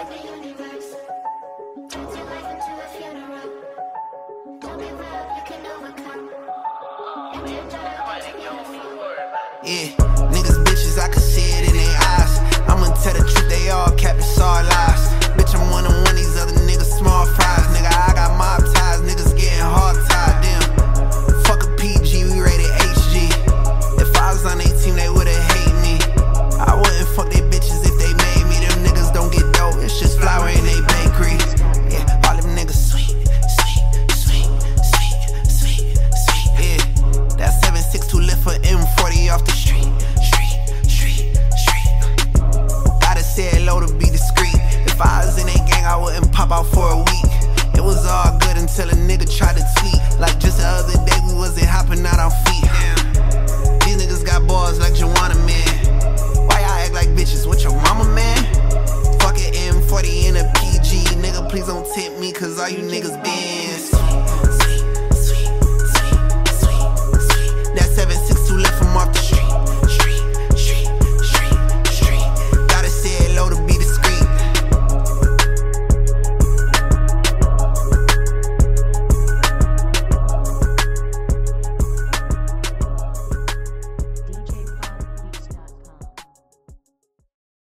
of the universe. Turn your life into a funeral. Don't give up, you can overcome. You can try to the Yeah, niggas bitches, I can see out for a week. It was all good until a nigga tried to tweet. Like just the other day, we wasn't hopping out on feet. Damn. These niggas got balls like Joanna, man. Why y'all act like bitches? What your mama, man? Fuck it, M40 in a PG. Nigga, please don't tempt me, cause all you niggas been